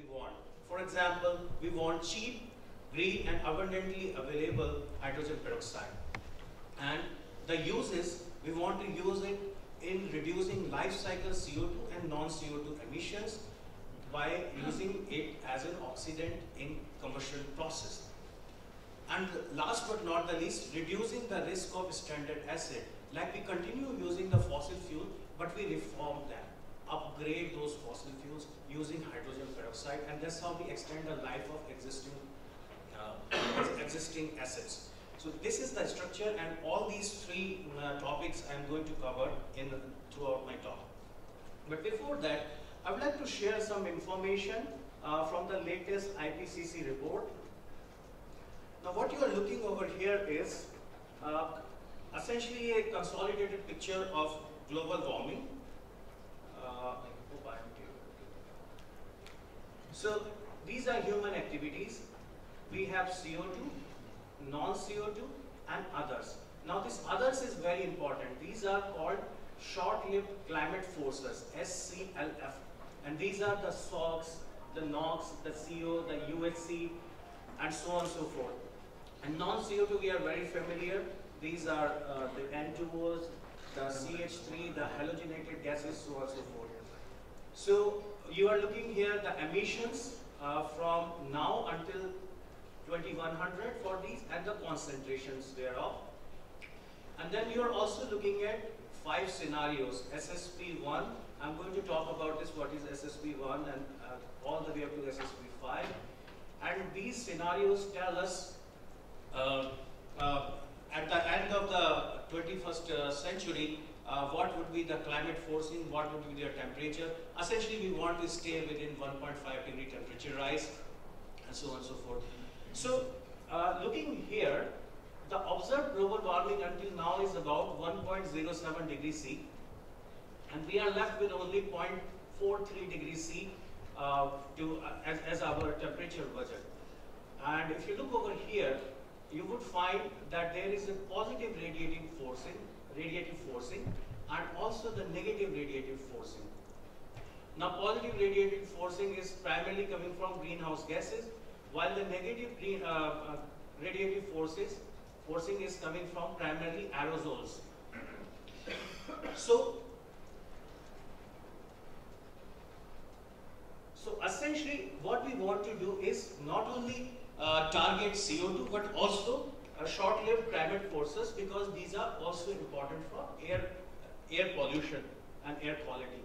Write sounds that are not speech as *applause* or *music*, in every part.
we want. For example, we want cheap, green and abundantly available hydrogen peroxide. And the uses, we want to use it in reducing life cycle CO2 and non-CO2 emissions by using it as an oxidant in commercial process. And last but not the least, reducing the risk of stranded asset. Like we continue using the fossil fuel, but we reform them, upgrade those fossil fuels using hydrogen peroxide, and that's how we extend the life of existing uh, *coughs* existing assets. So this is the structure, and all these three uh, topics I'm going to cover in throughout my talk. But before that, I would like to share some information uh, from the latest IPCC report now what you are looking over here is uh, essentially a consolidated picture of global warming. So these are human activities. We have CO2, non-CO2 and others. Now this others is very important. These are called short-lived climate forces, SCLF. And these are the SOx, the NOx, the CO, the UHC, and so on and so forth. And non-CO2 we are very familiar. These are uh, the N2Os, the CH3, the halogenated gases, so on so forth. So you are looking here the emissions uh, from now until 2100 for these and the concentrations thereof. And then you are also looking at five scenarios, SSP1. I'm going to talk about this, what is SSP1 and uh, all the way up to SSP5. And these scenarios tell us uh, uh, at the end of the 21st uh, century, what would be the climate forcing, what would be the temperature. Essentially, we want to stay within 1.5 degree temperature rise, and so on and so forth. So, looking here, the observed global warming until now is about 1.07 degree C, and we are left with only 0.43 degree C uh, to, uh, as, as our temperature budget. And if you look over here, you would find that there is a positive radiating forcing, radiative forcing, and also the negative radiative forcing. Now, positive radiative forcing is primarily coming from greenhouse gases, while the negative green, uh, uh, radiative forces forcing is coming from primarily aerosols. so, so essentially, what we want to do is not only uh, target CO2 but also short-lived climate forces because these are also important for air, air pollution and air quality.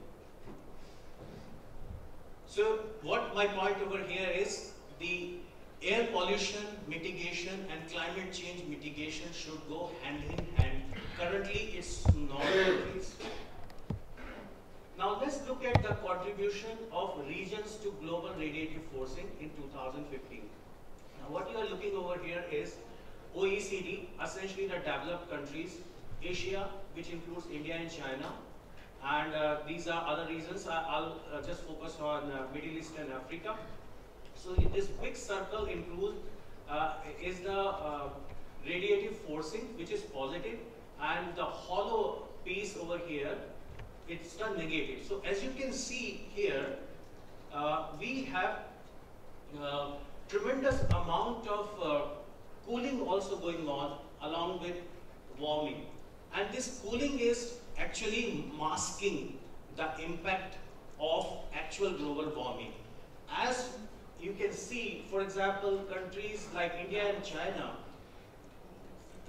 So what my point over here is the air pollution mitigation and climate change mitigation should go hand in hand. Currently it's not the case. Now let's look at the contribution of regions to global radiative forcing in 2015. Now what you are looking over here is OECD, essentially the developed countries, Asia, which includes India and China, and uh, these are other regions. I'll uh, just focus on uh, Middle East and Africa. So this big circle includes uh, is the uh, radiative forcing, which is positive, and the hollow piece over here, it's the negative. So as you can see here, uh, we have tremendous amount of uh, cooling also going on along with warming. And this cooling is actually masking the impact of actual global warming. As you can see, for example, countries like India and China,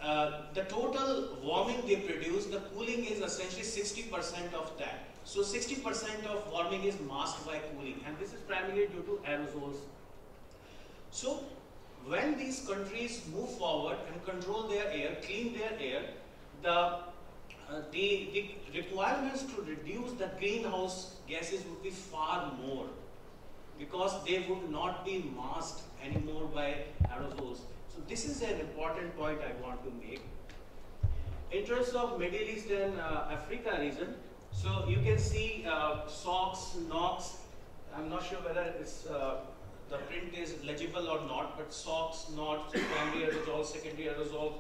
uh, the total warming they produce, the cooling is essentially 60% of that. So 60% of warming is masked by cooling and this is primarily due to aerosols so when these countries move forward and control their air, clean their air, the, uh, the, the requirements to reduce the greenhouse gases would be far more because they would not be masked anymore by aerosols. So this is an important point I want to make. In terms of Middle East and uh, Africa region, so you can see uh, SOx, NOx, I'm not sure whether it's uh, the print is legible or not, but SOx, NOx, primary aerosol, secondary aerosol,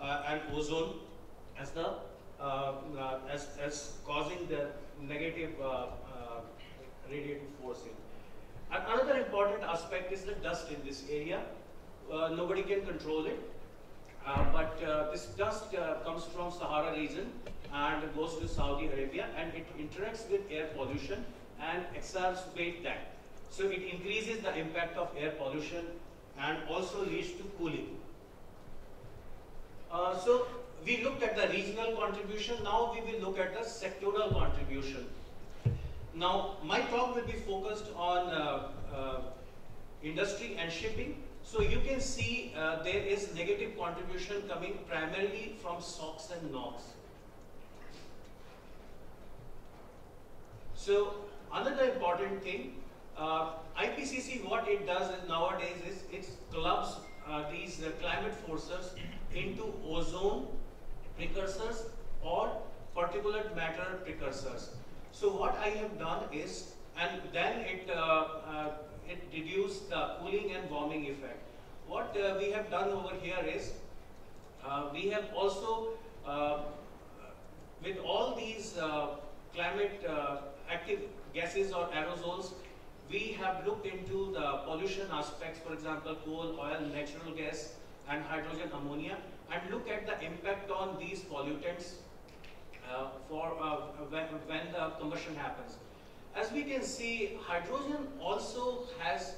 uh, and ozone as the uh, uh, as, as causing the negative uh, uh, radiative forcing. another important aspect is the dust in this area. Nobody can control it. But this dust comes from Sahara region and goes to Saudi Arabia and it interacts with air pollution and exacerbates that. So it increases the impact of air pollution and also leads to cooling. Uh, so we looked at the regional contribution, now we will look at the sectoral contribution. Now my talk will be focused on uh, uh, industry and shipping. So you can see uh, there is negative contribution coming primarily from SOx and NOx. So another important thing, uh, IPCC what it does nowadays is it clubs uh, these uh, climate forces into ozone precursors or particulate matter precursors. So what I have done is, and then it, uh, uh, it reduced the cooling and warming effect. What uh, we have done over here is, we have also, with all these climate active gases or aerosols, we have looked into the pollution aspects, for example, coal, oil, natural gas, and hydrogen ammonia, and look at the impact on these pollutants uh, for uh, when, when the combustion happens. As we can see, hydrogen also has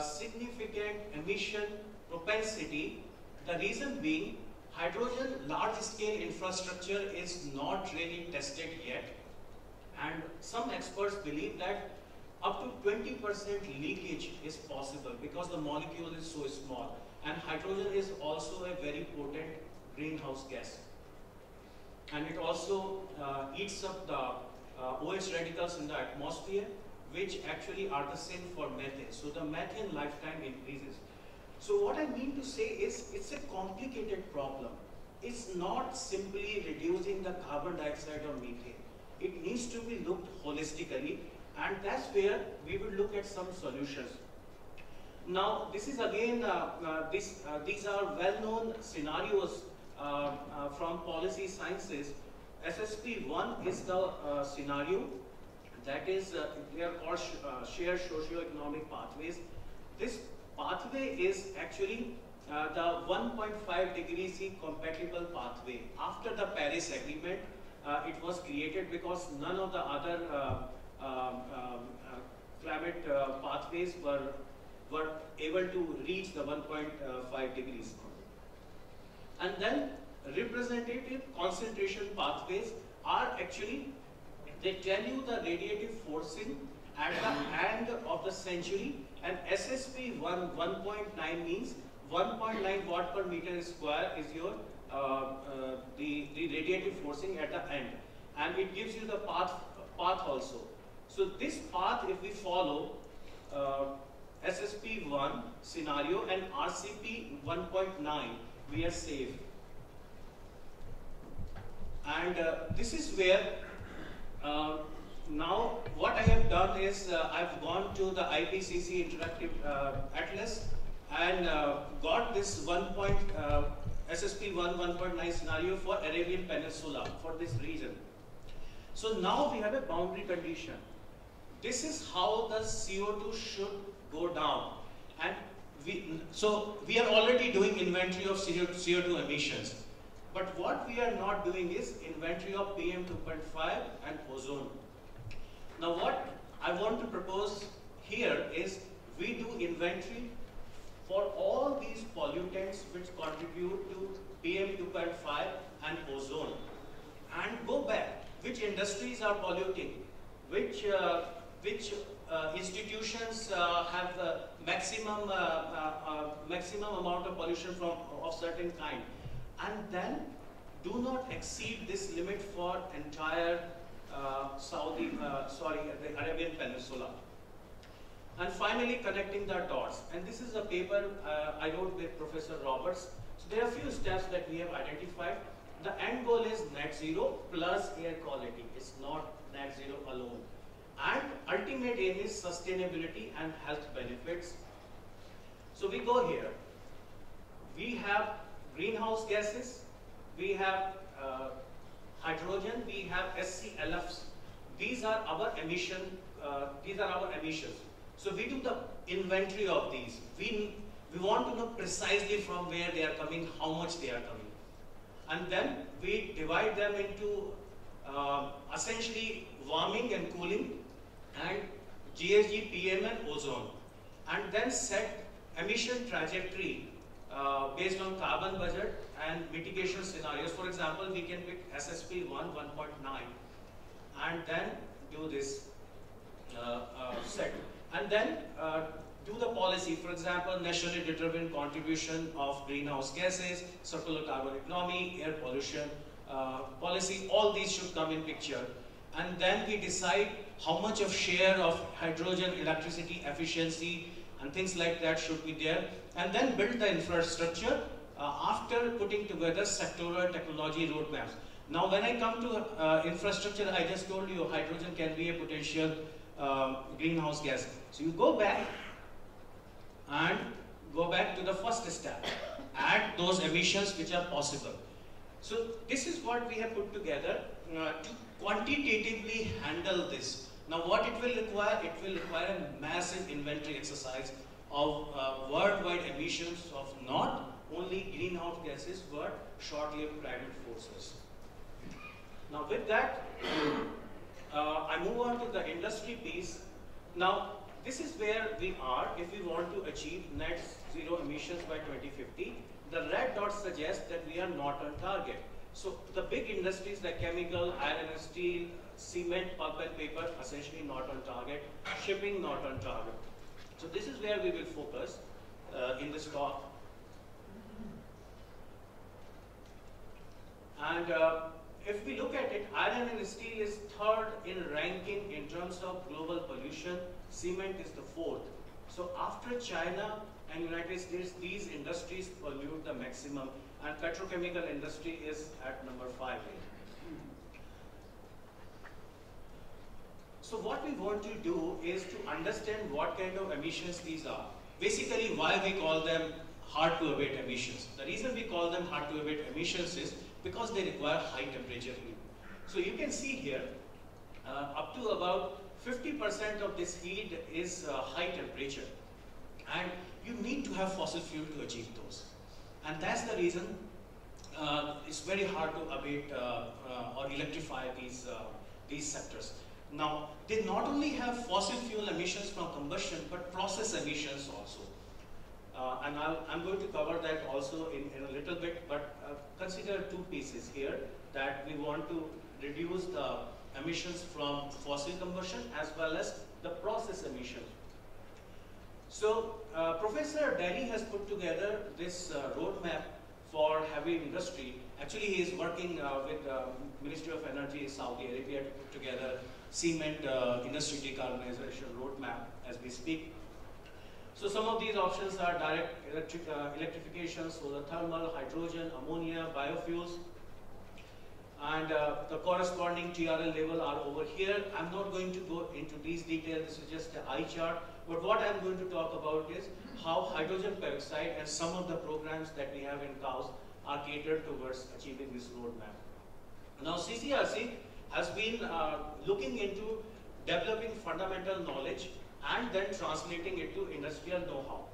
significant emission propensity. The reason being, hydrogen large-scale infrastructure is not really tested yet. And some experts believe that up to 20% leakage is possible because the molecule is so small. And hydrogen is also a very potent greenhouse gas. And it also uh, eats up the uh, OH radicals in the atmosphere, which actually are the same for methane. So the methane lifetime increases. So what I mean to say is it's a complicated problem. It's not simply reducing the carbon dioxide or methane. It needs to be looked holistically and that's where we will look at some solutions. Now, this is again, uh, uh, this, uh, these are well-known scenarios uh, uh, from policy sciences. SSP1 is the uh, scenario that is, they are called sh shared socio-economic pathways. This pathway is actually the 1.5 degree C compatible pathway. After the Paris Agreement, it was created because none of the other Um, um, uh, climate uh, pathways were were able to reach the uh, 1.5 degrees. And then representative concentration pathways are actually, they tell you the radiative forcing at the end of the century and SSP 1, 1.9 means 1.9 watt per meter square is your uh, uh, the, the radiative forcing at the end and it gives you the path path also. So this path if we follow uh, SSP1 scenario and RCP 1.9, we are safe. And uh, this is where uh, now what I have done is uh, I've gone to the IPCC Interactive uh, Atlas and uh, got this 1. Point, SSP 1 1.9 scenario for Arabian Peninsula for this region. So now we have a boundary condition. This is how the CO2 should go down. And we, so we are already doing inventory of CO2 emissions. But what we are not doing is inventory of PM2.5 and ozone. Now what I want to propose here is we do inventory for all these pollutants which contribute to PM2.5 and ozone and go back which industries are polluting, which, uh, which uh, institutions uh, have maximum uh, maximum amount of pollution from of certain kind, and then do not exceed this limit for entire Saudi sorry the Arabian Peninsula. And finally, connecting the dots. And this is a paper I wrote with Professor Roberts. So there are a few steps that we have identified. The end goal is net zero plus air quality. It's not net zero alone and ultimate aim is sustainability and health benefits. So we go here. We have greenhouse gases, we have uh, hydrogen, we have SCLFs. These are our emission, uh, these are our emissions. So we do the inventory of these. We, we want to know precisely from where they are coming, how much they are coming. And then we divide them into uh, essentially warming and cooling and GHG, PM and ozone. And then set emission trajectory uh, based on carbon budget and mitigation scenarios. For example, we can pick SSP 1, 1.9 and then do this uh, uh, set. And then uh, do the policy, for example, nationally determined contribution of greenhouse gases, circular carbon economy, air pollution, uh, policy, all these should come in picture. And then we decide how much of share of hydrogen, electricity, efficiency, and things like that should be there. And then build the infrastructure uh, after putting together sectoral technology roadmaps. Now when I come to uh, infrastructure, I just told you hydrogen can be a potential uh, greenhouse gas. So you go back and go back to the first step. Add those emissions which are possible. So this is what we have put together uh, to quantitatively handle this. Now what it will require? It will require a massive inventory exercise of uh, worldwide emissions of not only greenhouse gases but short-lived climate forces. Now with that, *coughs* uh, I move on to the industry piece. Now this is where we are if we want to achieve net zero emissions by 2050. The red dot suggests that we are not on target. So the big industries like chemical, iron and steel, cement, pulp and paper, essentially not on target. Shipping, not on target. So this is where we will focus uh, in this talk. And uh, if we look at it, iron and steel is third in ranking in terms of global pollution. Cement is the fourth. So after China and United States, these industries pollute the maximum and petrochemical industry is at number five. So what we want to do is to understand what kind of emissions these are. Basically why we call them hard to abate emissions. The reason we call them hard to abate emissions is because they require high temperature heat. So you can see here, uh, up to about 50% of this heat is uh, high temperature. And you need to have fossil fuel to achieve those. And that's the reason uh, it's very hard to abate uh, uh, or electrify these, uh, these sectors. Now, they not only have fossil fuel emissions from combustion, but process emissions also. Uh, and i am going to cover that also in, in a little bit, but uh, consider two pieces here that we want to reduce the emissions from fossil combustion as well as the process emissions. So uh, Professor Derry has put together this uh, roadmap for heavy industry. Actually, he is working uh, with the Ministry of Energy in Saudi Arabia to put together cement uh, industry decarbonization roadmap as we speak. So some of these options are direct electric, uh, electrification, solar thermal, hydrogen, ammonia, biofuels. And uh, the corresponding TRL level are over here. I'm not going to go into these details, this is just an eye chart. But what I'm going to talk about is how hydrogen peroxide and some of the programs that we have in KAUST are catered towards achieving this roadmap. Now CCRC has been uh, looking into developing fundamental knowledge and then translating it to industrial know-how.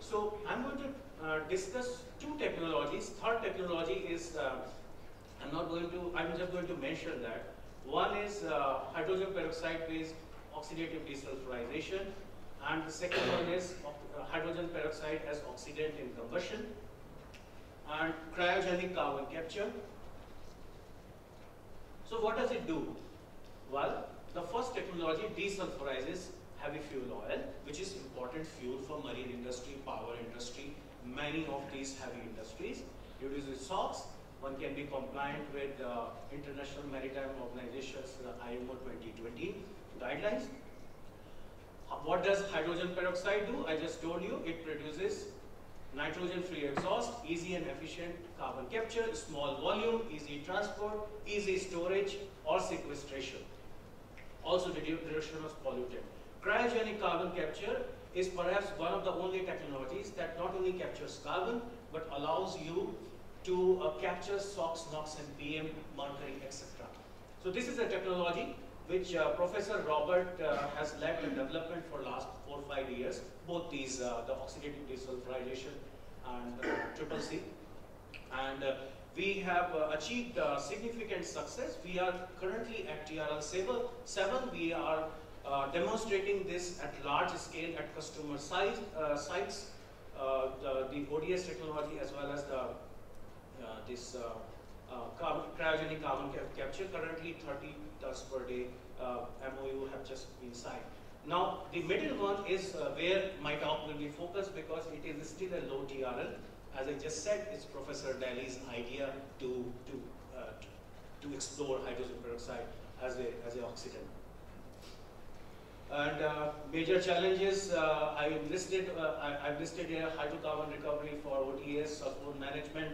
So I'm going to uh, discuss two technologies. Third technology is, uh, I'm not going to, I'm just going to mention that. One is uh, hydrogen peroxide based oxidative desulfurization and the second one is uh, hydrogen peroxide as oxidant in combustion and cryogenic carbon capture. So what does it do? Well, the first technology desulfurizes heavy fuel oil, which is important fuel for marine industry, power industry, many of these heavy industries. Reduces SOx. One can be compliant with uh, International Maritime Organization's uh, IMO 2020 guidelines. What does hydrogen peroxide do? I just told you it produces nitrogen-free exhaust, easy and efficient carbon capture, small volume, easy transport, easy storage or sequestration. Also reduction of pollutant. Cryogenic carbon capture is perhaps one of the only technologies that not only captures carbon, but allows you to uh, capture SOx, NOx, and PM, mercury, etc. So this is a technology which uh, Professor Robert uh, has led the development for last four or five years, both these, uh, the oxidative desulfurization and uh, triple C. And uh, we have uh, achieved significant success. We are currently at TRL 7. We are demonstrating this at large scale at customer size, sites. the, the ODS technology as well as the this uh, carbon, cryogenic carbon cap capture. Currently 30 tons per day uh, MOU have just been signed. Now the middle one is uh, where my talk will be focused because it is still a low TRL. As I just said, it's Professor Dally's idea to, to, to, to explore hydrogen peroxide as a, as an oxidant. And uh, major challenges, uh, I listed, uh, I, have listed here hydrocarbon recovery for ODS, sulfur management,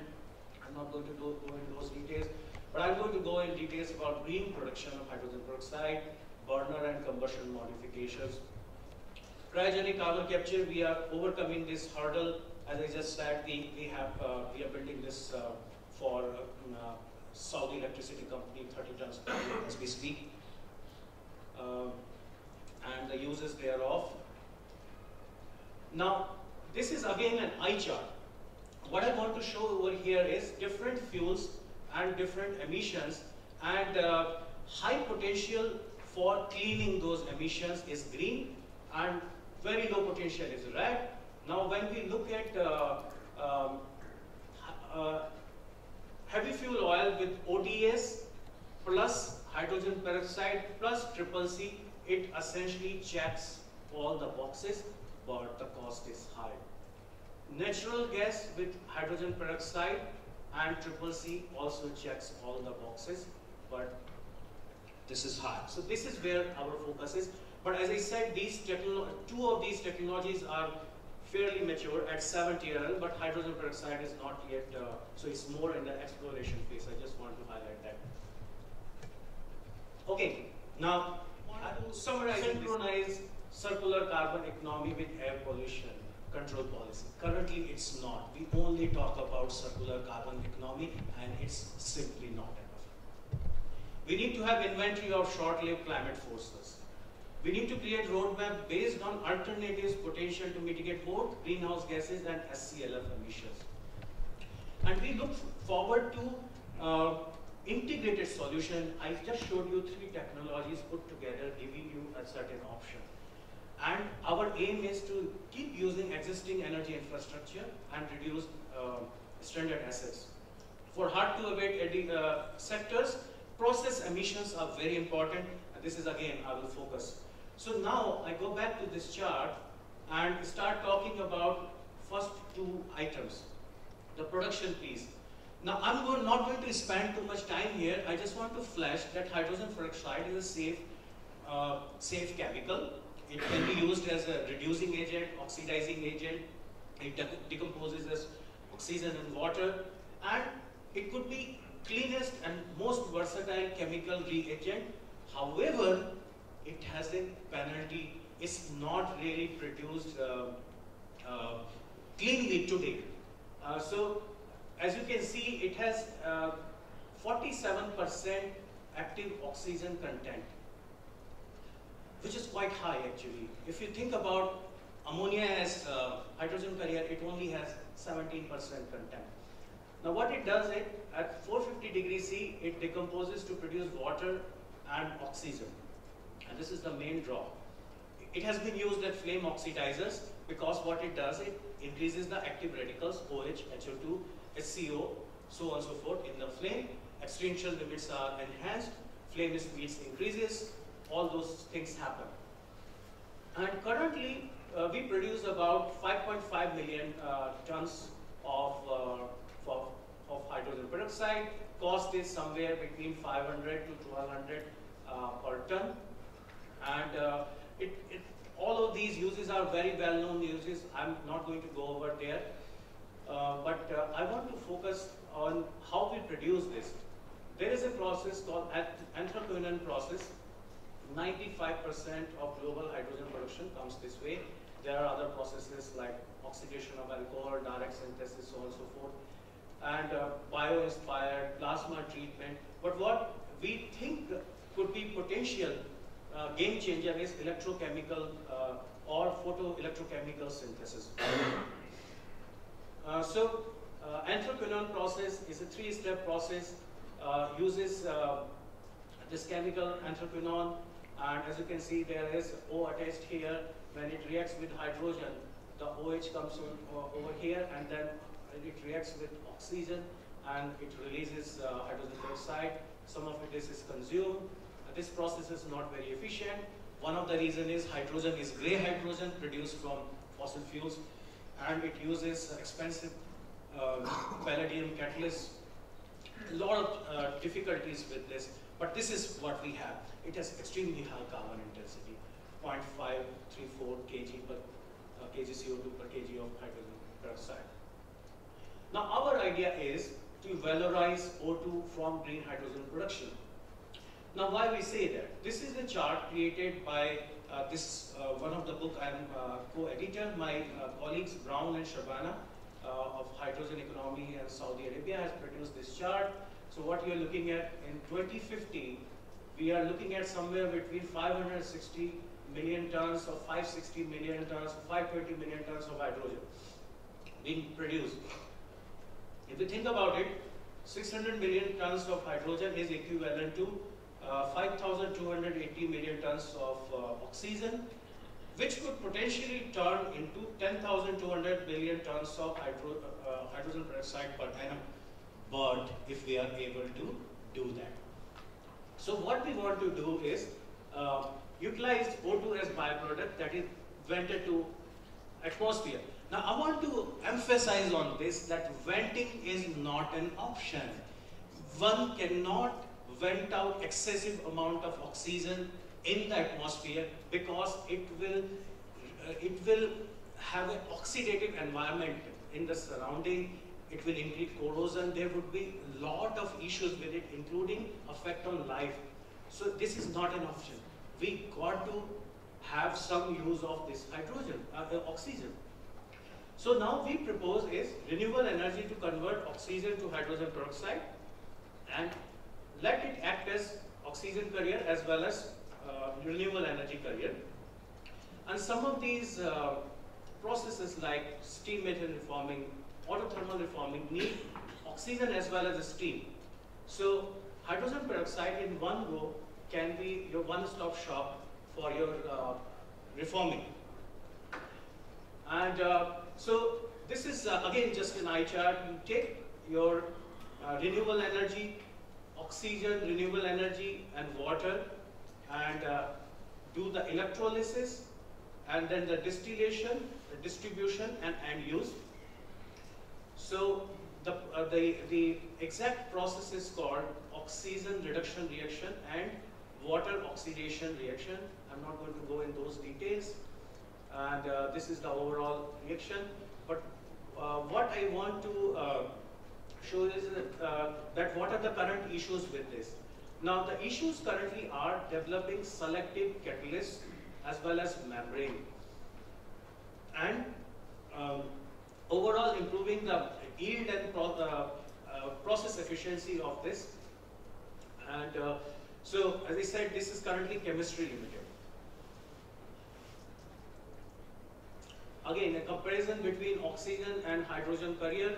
I'm not going to go, go into those details, but I'm going to go in details about green production of hydrogen peroxide, burner and combustion modifications. Cryogenic carbon capture, we are overcoming this hurdle. As I just said, we, we, have, uh, we are building this uh, for uh, Saudi electricity company, 30 tons per year as we speak. Um, and the uses thereof. Now, this is again an eye chart what I want to show over here is different fuels and different emissions and uh, high potential for cleaning those emissions is green and very low potential is red. Now when we look at uh, um, uh, heavy fuel oil with ODS plus hydrogen peroxide plus triple C, it essentially checks all the boxes, but the cost is high natural gas with hydrogen peroxide and triple C also checks all the boxes, but this is hard. So this is where our focus is. But as I said, these two of these technologies are fairly mature at 70 TRL, but hydrogen peroxide is not yet, uh, so it's more in the exploration phase. I just want to highlight that. Okay, now summarize, synchronize circular carbon economy with air pollution control policy. Currently, it's not. We only talk about circular carbon economy, and it's simply not enough. We need to have inventory of short-lived climate forces. We need to create roadmap based on alternatives potential to mitigate both greenhouse gases and SCLF emissions. And we look forward to uh, integrated solution. I just showed you three technologies put together, giving you a certain option. And our aim is to keep using existing energy infrastructure and reduce uh, stranded assets. For hard to abate uh, sectors, process emissions are very important. And this is again, I will focus. So now I go back to this chart and start talking about first two items. The production piece. Now I'm going, not going to spend too much time here. I just want to flash that hydrogen peroxide is a safe, uh, safe chemical it can be used as a reducing agent, oxidizing agent. It de decomposes as oxygen and water. And it could be cleanest and most versatile chemical reagent. However, it has a penalty. It's not really produced uh, uh, cleanly today. Uh, so, as you can see, it has 47% uh, active oxygen content which is quite high actually. If you think about ammonia as uh, hydrogen carrier, it only has 17% content. Now what it does, it at 450 degrees C, it decomposes to produce water and oxygen. And this is the main draw. It has been used as flame oxidizers because what it does, it increases the active radicals, OH, HO2, HCO, so on and so forth in the flame. Extinction limits are enhanced, flame speeds increases, all those things happen. And currently, uh, we produce about 5.5 million uh, tons of, uh, of, of, hydrogen peroxide. Cost is somewhere between 500 to 1200 uh, per ton. And uh, it, it, all of these uses are very well-known uses. I'm not going to go over there. Uh, but I want to focus on how we produce this. There is a process called anthraquinone process 95% of global hydrogen production comes this way. There are other processes like oxidation of alcohol, direct synthesis, so on and so forth, and uh, bio-inspired plasma treatment. But what we think could be potential uh, game changer is electrochemical uh, or photoelectrochemical synthesis. Uh, so, uh, anthraquinone process is a three-step process, uh, uses uh, this chemical anthraquinone, and as you can see, there is O attached here. When it reacts with hydrogen, the OH comes uh, over here, and then it reacts with oxygen, and it releases uh, hydrogen peroxide. Some of it is, consumed. this process is not very efficient. One of the reason is hydrogen is gray hydrogen produced from fossil fuels and it uses expensive uh, palladium catalyst. A lot of uh, difficulties with this, but this is what we have. It has extremely high carbon intensity, 0.534 kg per uh, kg CO2 per kg of hydrogen peroxide. Now our idea is to valorize O2 from green hydrogen production. Now why we say that? This is a chart created by uh, this uh, one of the book I'm uh, co-editor. My uh, colleagues Brown and Shabana uh, of Hydrogen Economy and Saudi Arabia has produced this chart. So what you're looking at in 2050, we are looking at somewhere between 560 million tons or 560 million tons, or 520 million tons of hydrogen being produced. If you think about it, 600 million tons of hydrogen is equivalent to uh, 5,280 million tons of uh, oxygen, which could potentially turn into 10,200 billion tons of hydro, uh, hydrogen peroxide per annum, but if we are able to do that. So what we want to do is uh, utilize O2 as byproduct that is vented to atmosphere. Now I want to emphasize on this that venting is not an option. One cannot vent out excessive amount of oxygen in the atmosphere because it will uh, it will have an oxidative environment in the surrounding. It will increase corrosion. There would be a lot of issues with it including effect on life. So this is not an option. We got to have some use of this hydrogen uh, uh, oxygen. So now we propose is renewable energy to convert oxygen to hydrogen peroxide and let it act as oxygen carrier as well as renewable energy carrier. And some of these uh, processes like steam methane reforming, autothermal reforming need oxygen as well as steam. So hydrogen peroxide in one go can be your one-stop shop for your uh, reforming. And uh, so this is uh, again just an eye chart. You take your uh, renewable energy oxygen, renewable energy, and water, and uh, do the electrolysis, and then the distillation, the distribution, and end use. So the, uh, the, the exact process is called oxygen reduction reaction and water oxidation reaction. I'm not going to go in those details. And uh, this is the overall reaction. But uh, what I want to uh, show is uh, that what are the current issues with this. Now the issues currently are developing selective catalysts as well as membrane and um, overall improving the yield and pro uh, uh, process efficiency of this. And uh, so as I said, this is currently chemistry limited. Again, a comparison between oxygen and hydrogen carrier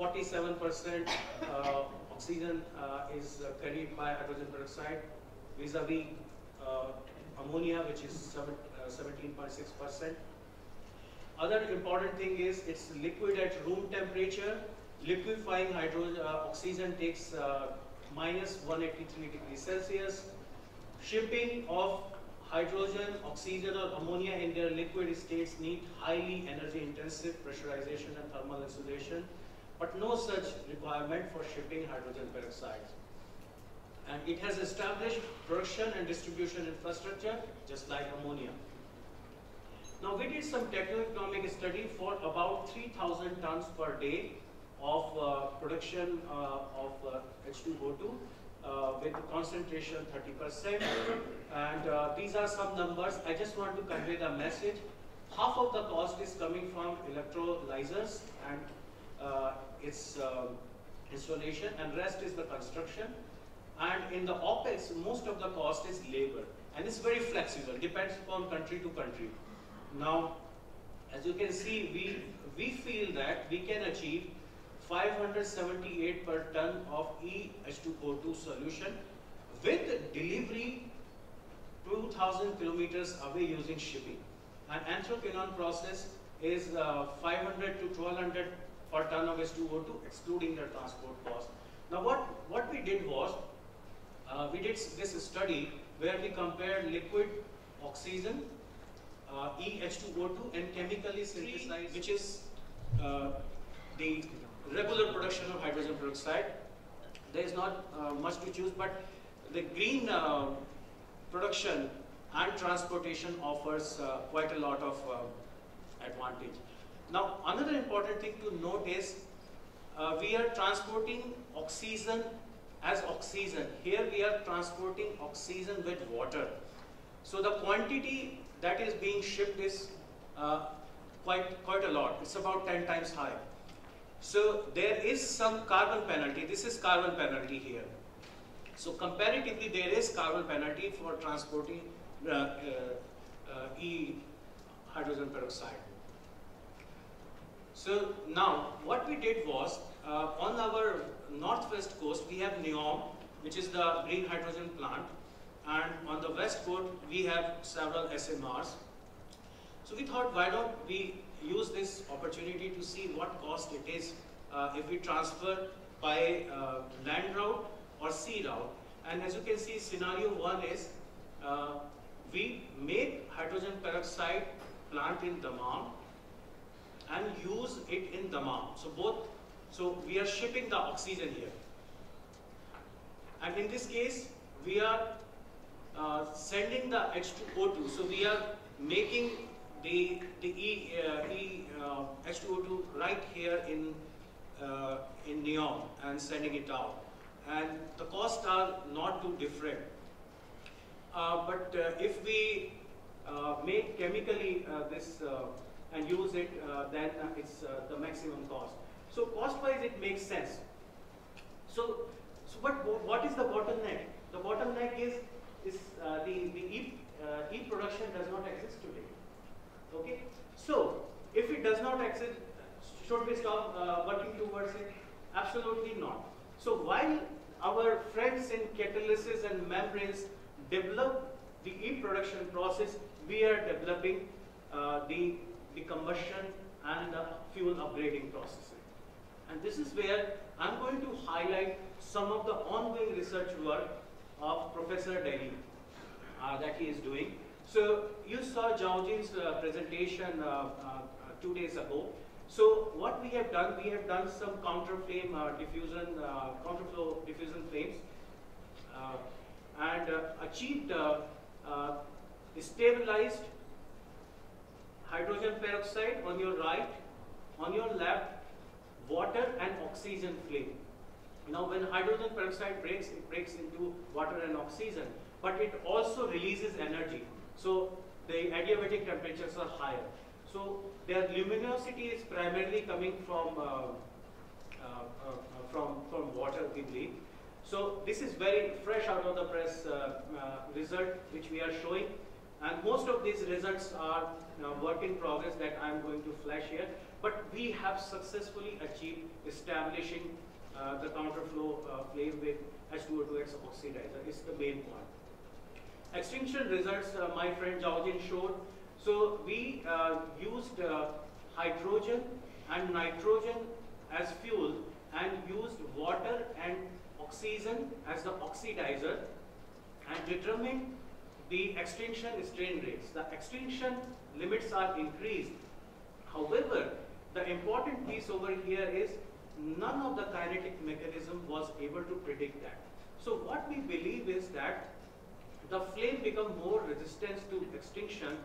47% uh, oxygen uh, is uh, carried by hydrogen peroxide vis-a-vis -vis, ammonia, which is 17.6%. Other important thing is it's liquid at room temperature. Liquefying hydrogen oxygen takes minus 183 degrees Celsius. Shipping of hydrogen, oxygen or ammonia in their liquid states need highly energy intensive pressurization and thermal insulation but no such requirement for shipping hydrogen peroxide. And it has established production and distribution infrastructure just like ammonia. Now we did some techno-economic study for about 3,000 tons per day of uh, production uh, of uh, H2O2 uh, with concentration 30%. and uh, these are some numbers. I just want to convey the message. Half of the cost is coming from electrolyzers and its um, installation and rest is the construction. And in the OPEX, most of the cost is labor. And it's very flexible, depends upon country to country. Now, as you can see, we, we feel that we can achieve 578 per ton of EH2O2 solution with delivery 2000 kilometers away using shipping. An anthraquinone process is uh, 500 to 1200 per ton of H2O2 excluding the transport cost. Now what, what we did was, uh, we did this study where we compared liquid oxygen, uh, EH2O2 and chemically synthesized, which is uh, the regular production of hydrogen peroxide. There is not uh, much to choose, but the green uh, production and transportation offers uh, quite a lot of uh, advantage. Now, another important thing to note is uh, we are transporting oxygen as oxygen. Here we are transporting oxygen with water. So the quantity that is being shipped is uh, quite, quite a lot. It's about 10 times high. So there is some carbon penalty. This is carbon penalty here. So comparatively, there is carbon penalty for transporting uh, uh, uh, E hydrogen peroxide. So now, what we did was, uh, on our northwest coast, we have NEOM, which is the green hydrogen plant, and on the west coast, we have several SMRs. So we thought, why don't we use this opportunity to see what cost it is uh, if we transfer by uh, land route or sea route. And as you can see, scenario one is uh, we make hydrogen peroxide plant in Dammam and use it in Dammam. So both, so we are shipping the oxygen here. And in this case, we are uh, sending the H2O2. So we are making the, the E, uh, e uh, H2O2 right here in, uh, in NEOM and sending it out. And the costs are not too different. Uh, but uh, if we make chemically this and use it, uh, then uh, it's uh, the maximum cost. So cost-wise, it makes sense. So, so what, what is the bottleneck? The bottleneck is, is the, the e, e production does not exist today. Okay? So, if it does not exist, should we stop uh, working towards it? Absolutely not. So while our friends in catalysis and membranes develop the e-production process, we are developing uh, the, the combustion and the fuel upgrading process. And this is where I'm going to highlight some of the ongoing research work of Professor Dally uh, that he is doing. So you saw Zhaojin's uh, presentation uh, uh, two days ago. So what we have done, we have done some counter flame uh, diffusion, uh, counterflow diffusion flames and achieved stabilized hydrogen peroxide on your right, on your left, water and oxygen flame. Now when hydrogen peroxide breaks, it breaks into water and oxygen, but it also releases energy. So the adiabatic temperatures are higher. So their luminosity is primarily coming from uh, uh, uh, from from water, we believe. So this is very fresh out of the press uh, uh, result which we are showing, and most of these results are work in progress that I am going to flash here. But we have successfully achieved establishing uh, the counterflow flame with H2O2X oxidizer. Is the main point. Extinction results, my friend Zhaojin showed so we uh, used uh, hydrogen and nitrogen as fuel and used water and oxygen as the oxidizer and determined the extinction strain rates. The extinction limits are increased. However, the important piece over here is none of the kinetic mechanism was able to predict that. So what we believe is that the flame become more resistant to extinction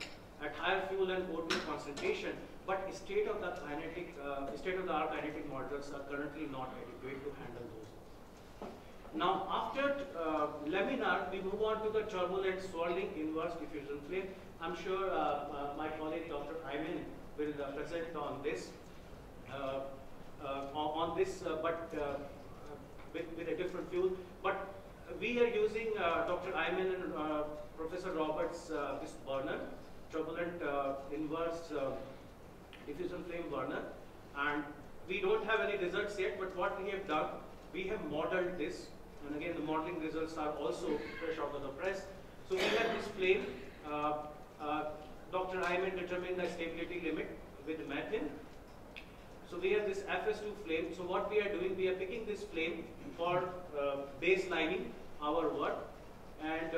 at higher fuel and O2 concentration, but state of the kinetic, uh, state of the art kinetic models are currently not adequate to handle those. Now, after uh, laminar, we move on to the turbulent swirling inverse diffusion flame. I'm sure uh, uh my colleague Dr. Ayman will uh, present on this, uh, on this, but with, with a different fuel. But we are using uh, Dr. Ayman and uh, Professor Roberts uh, this burner, turbulent uh, inverse uh, diffusion flame burner, and we don't have any results yet. But what we have done, we have modeled this, and again the modeling results are also fresh out of the press. So we have this flame. Uh, uh, Dr. Ayman determined the stability limit with methane. So we have this FS2 flame. So what we are doing, we are picking this flame for uh, baselining our work. And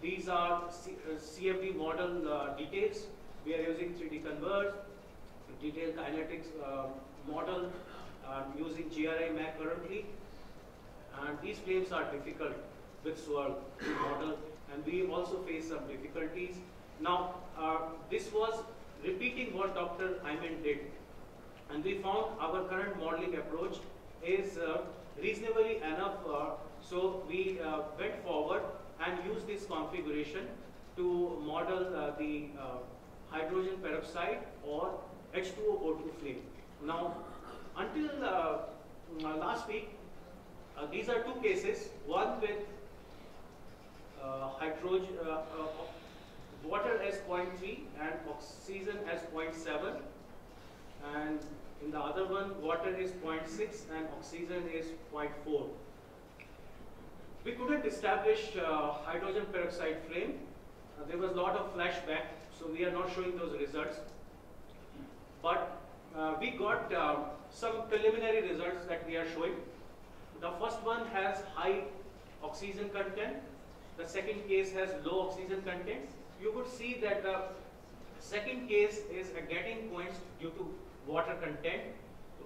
these are C uh, CFD model uh, details. We are using 3D Converge, detailed kinetics uh, model, using GRI-Mech currently. And these flames are difficult with swirl model. And we also face some difficulties. Now, uh, this was repeating what Dr. Ayman did. And we found our current modeling approach is uh, reasonably enough. Uh, so we uh, went forward and used this configuration to model uh, the uh, hydrogen peroxide or H2O2 flame. Now, until last week, these are two cases, one with uh, hydrogen, uh, uh, water as 0.3 and oxygen as 0.7 and in the other one water is 0.6 and oxygen is 0.4. We couldn't establish uh, hydrogen peroxide flame. Uh, there was a lot of flashback, so we are not showing those results. But uh, we got uh, some preliminary results that we are showing. The first one has high oxygen content. The second case has low oxygen content. You could see that the second case is a getting points due to water content.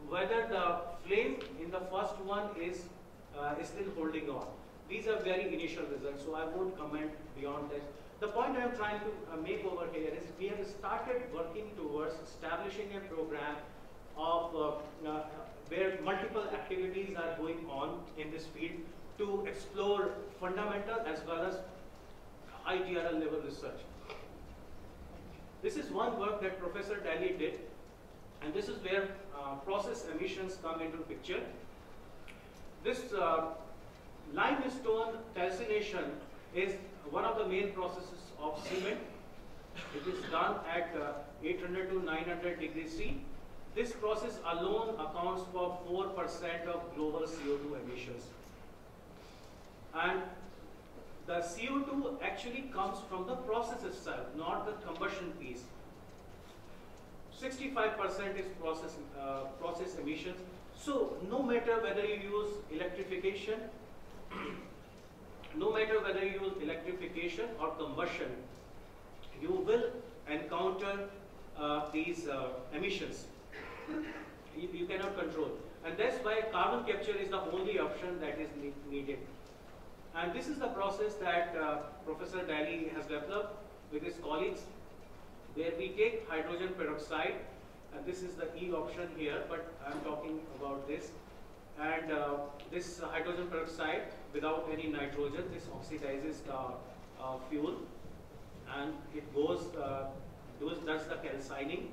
Whether the flame in the first one is, uh, is still holding on. These are very initial results, so I won't comment beyond this. The point I'm trying to uh, make over here is we have started working towards establishing a program of uh, uh, where multiple activities are going on in this field to explore fundamental as well as ITRL level research. This is one work that Professor Dally did, and this is where uh, process emissions come into picture. This uh, limestone calcination is one of the main processes of cement. It is done at uh, 800 to 900 degrees C. This process alone accounts for 4% of global CO2 emissions. And the CO2 actually comes from the process itself, not the combustion piece. 65% is process, uh, process emissions. So no matter whether you use electrification, *clears throat* no matter whether you use electrification or combustion, you will encounter uh, these uh, emissions. You, you, cannot control. And that's why carbon capture is the only option that is ne needed. And this is the process that uh, Professor Dally has developed with his colleagues, where we take hydrogen peroxide, and this is the E option here, but I'm talking about this. And uh, this hydrogen peroxide, without any nitrogen, this oxidizes the uh, fuel, and it goes, uh, does, does the calcining.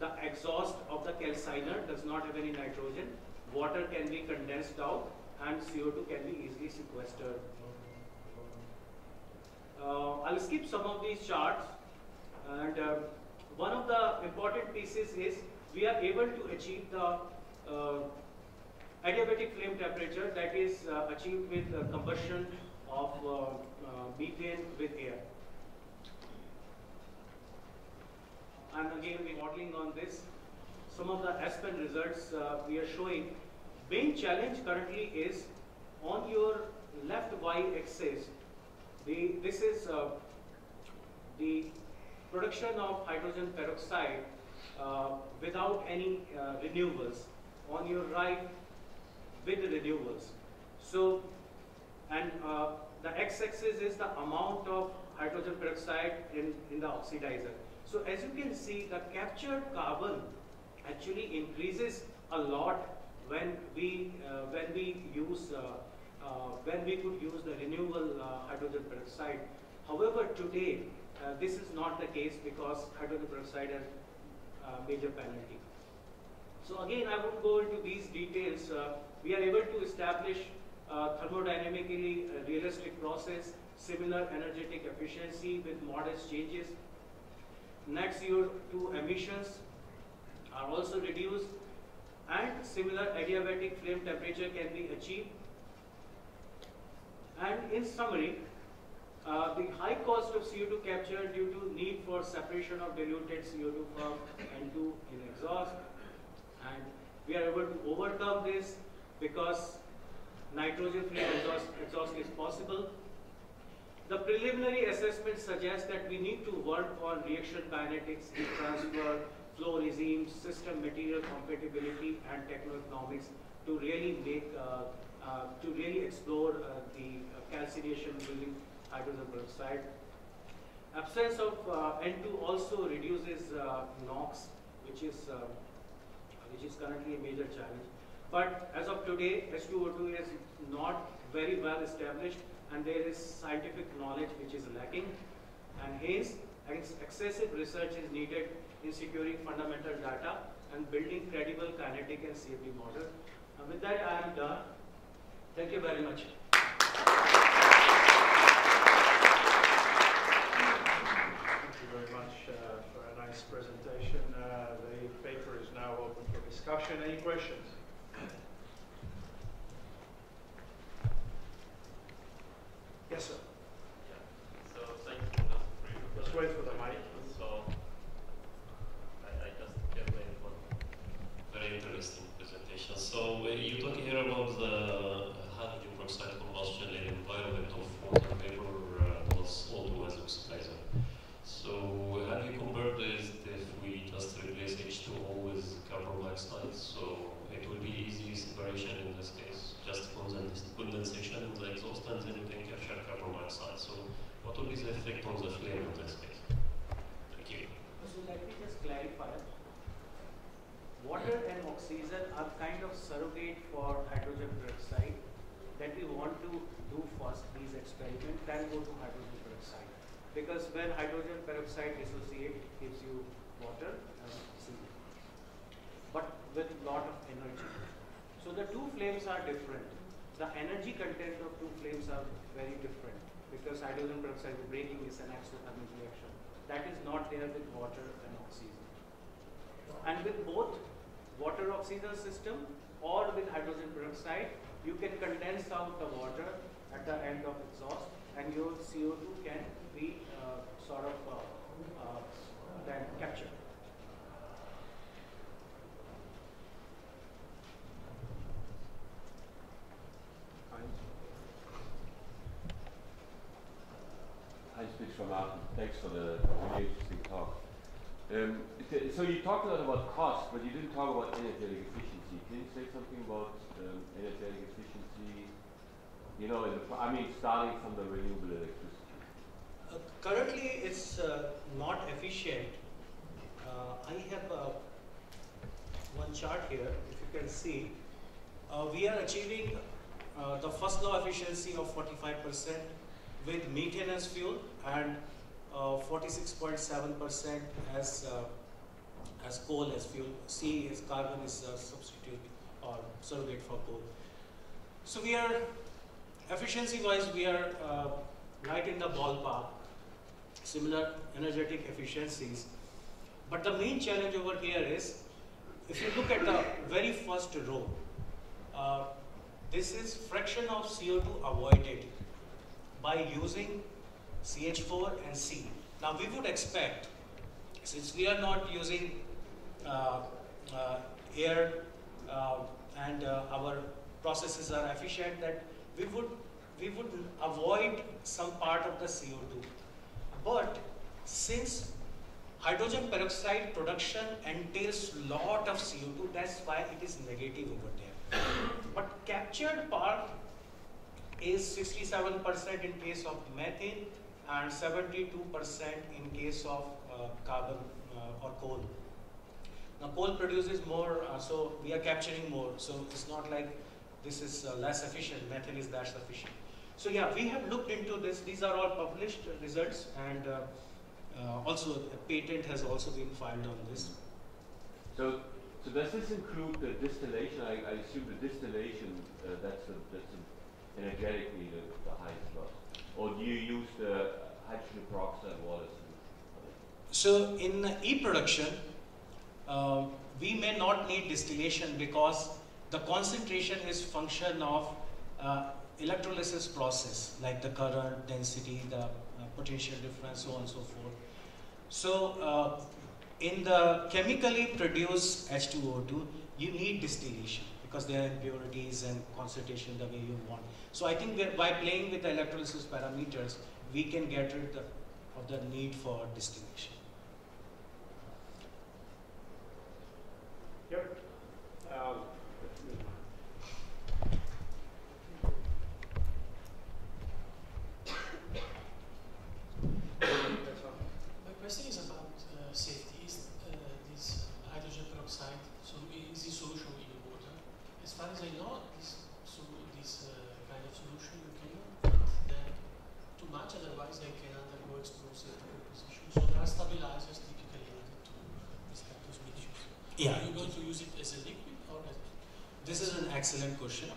The exhaust of the calciner does not have any nitrogen. Water can be condensed out, and CO2 can be easily sequestered uh, I'll skip some of these charts. And uh, one of the important pieces is we are able to achieve the uh, adiabatic flame temperature that is uh, achieved with combustion of uh, uh, methane with air. And again, modeling on this. Some of the Aspen results we are showing. Main challenge currently is on your left y-axis, the, this is uh, the production of hydrogen peroxide uh, without any uh, renewables. On your right, with renewables. So, and uh, the x-axis is the amount of hydrogen peroxide in, in the oxidizer. So as you can see, the captured carbon actually increases a lot when we, uh, when we use uh, uh, when we could use the renewable uh, hydrogen peroxide. However, today, uh, this is not the case because hydrogen peroxide has major penalty. So again, I won't go into these details. we are able to establish uh, thermodynamically uh, realistic process, similar energetic efficiency with modest changes. Net CO2 emissions are also reduced and similar adiabatic flame temperature can be achieved. And in summary, uh, the high cost of CO2 capture due to need for separation of diluted CO2 from N2 in exhaust and we are able to overcome this because nitrogen free exhaust, exhaust is possible. The preliminary assessment suggests that we need to work on reaction kinetics, heat transfer, flow regimes, system material compatibility and techno-economics to really make, uh, uh, to really explore uh, the calcination building hydrogen peroxide. Absence of uh, N2 also reduces uh, NOx, which is uh, which is currently a major challenge. But as of today, H2O2 is not very well established and there is scientific knowledge which is lacking and hence excessive research is needed in securing fundamental data and building credible kinetic and CFD model. And with that I am done. Thank you very much. Thank you very much uh, for a nice presentation. Uh, the paper is now open for discussion. Any questions? Yes, sir. Yeah. So thank you for that brief. Let's wait for the mic. So I, I just get made one very interesting presentation. So uh, you're talking here about the hydrogen peroxide combustion in environment of water vapor uh, plus O2 as oxidizer. So have you compared this if we just replace H2O with carbon dioxide? So it will be easy separation in this case, just condensation in the exhaust and then you can capture carbon dioxide. So what will be the effect on the flame in this case? Thank you. So let me just clarify. Water and oxygen are kind of surrogate for hydrogen peroxide that we want to do first these then go to hydrogen peroxide. Because when hydrogen peroxide dissociate, gives you water and oxygen, but with lot of energy. So the two flames are different. The energy content of two flames are very different because hydrogen peroxide breaking is an exothermic reaction. That is not there with water and oxygen. And with both water oxygen system or with hydrogen peroxide, you can condense out the water at the end of exhaust and your CO2 can be uh, sort of uh, uh, then captured. Heinz Pitsch from Thanks for the really interesting talk. Um, so you talked a lot about cost, but you didn't talk about energetic efficiency. Can you say something about um, energetic efficiency? You know, I mean, starting from the renewable electricity. Uh, currently, it's uh, not efficient. Uh, I have uh, one chart here, if you can see. Uh, we are achieving the first law efficiency of 45% with maintenance fuel and 46.7% as as coal as fuel. C is carbon is a substitute or surrogate for coal. So we are efficiency wise we are uh, right in the ballpark. Similar energetic efficiencies. But the main challenge over here is if you look at the very first row, uh, this is fraction of CO2 avoided by using CH4 and C. Now we would expect, since we are not using uh, uh, air uh, and uh, our processes are efficient, that we would we would avoid some part of the CO2. But since hydrogen peroxide production entails lot of CO2, that's why it is negative over there. But captured part is 67% in case of methane and 72% in case of uh, carbon uh, or coal. Now coal produces more, uh, so we are capturing more. So it's not like this is uh, less efficient, methane is less efficient. So yeah, we have looked into this. These are all published results and uh, uh, also a patent has also been filed on this. So, so does this include the distillation? I, I assume the distillation, uh, that's, a, that's a energetically the, the highest loss? Or do you use the hydrogen peroxide water? So in e-production, uh, we may not need distillation because the concentration is function of uh, electrolysis process, like the current, density, the uh, potential difference, so on and so forth. So uh, in the chemically produced H2O2, you need distillation because there are impurities and concentration the way you want. So I think by playing with the electrolysis parameters, we can get rid of of the need for distillation. Yep. Um, that's all. My question is about uh, safety. Is uh, this hydrogen peroxide so is this solution in water? As far as I know, this so this uh, kind of solution you cannot put them too much, otherwise they can undergo explosive decomposition. So there are stabilizers typically added to this kind of mixtures. Yeah. Are you going to use it as a liquid or as This is an excellent question.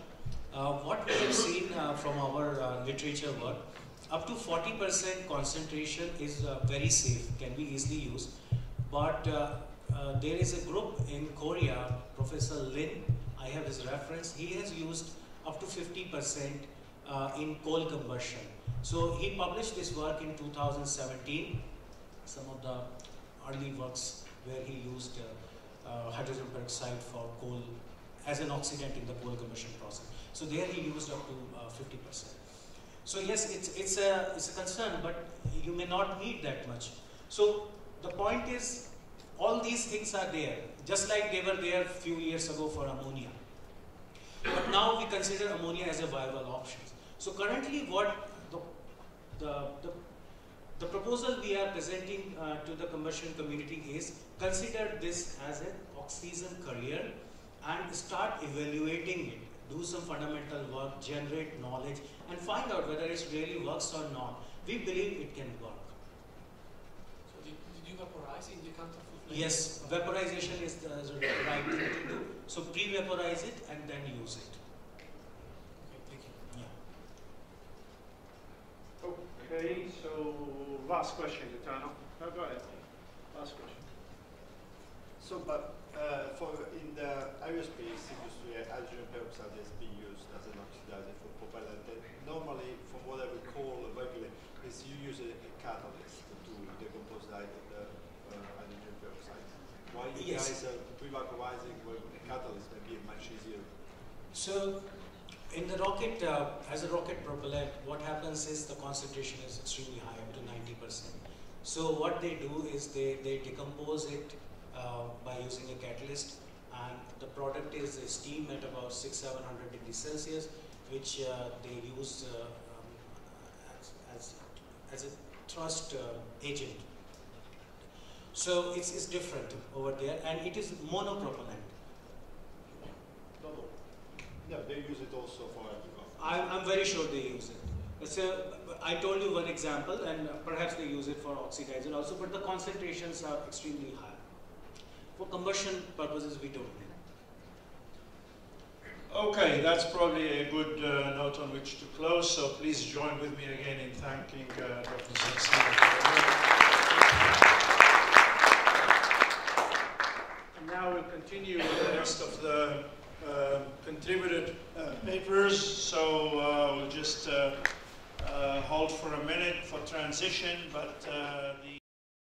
Uh, what we have seen uh, from our uh, literature work, up to 40% concentration is uh, very safe, can be easily used. But uh, uh, there is a group in Korea, Professor Lin, I have his reference, he has used up to 50% uh, in coal combustion. So he published this work in 2017, some of the early works where he used uh, uh, hydrogen peroxide for coal as an oxidant in the coal combustion process. So there he used up to uh, 50%. So yes, it's, it's, a, it's a concern, but you may not need that much. So the point is, all these things are there, just like they were there a few years ago for ammonia. But now we consider ammonia as a viable option. So currently what the, the, the, the proposal we are presenting uh, to the commercial community is consider this as an oxygen carrier and start evaluating it. Do some fundamental work, generate knowledge, and find out whether it really works or not. We believe it can work. so did, did you vaporize in the counter for Yes, vaporization is the, right thing to do. So pre-vaporize it and then use it. Okay, thank you. Yeah. Okay, so last question, Gaetano. Oh, go ahead. Last question. So, but uh, for in the aerospace industry, hydrogen peroxide has been used as an oxidizer for propellant. And normally, from what I recall regularly, is you use a, a catalyst to decompose the, the uh, hydrogen peroxide. Why you Yes. guys are pre-vaporizing with a catalyst may be much easier. So, in the rocket, uh, as a rocket propellant, what happens is the concentration is extremely high, up to 90%. So, what they do is they, they decompose it by using a catalyst, and the product is a steam at about 6 700 degrees Celsius, which uh, they use uh, um, as, as, as a thrust uh, agent. So, it's, it's different over there, and it is monopropellant. No, no. No, they use it also for. I'm, I'm very sure they use it. So I told you one example, and perhaps they use it for oxidizer also, but the concentrations are extremely high. For combustion purposes, we don't need. Okay, that's probably a good uh, note on which to close. So please join with me again in thanking uh, Dr. Saxena. And now we'll continue with the rest of the uh, contributed papers. So uh, we'll just uh, uh, hold for a minute for transition, but the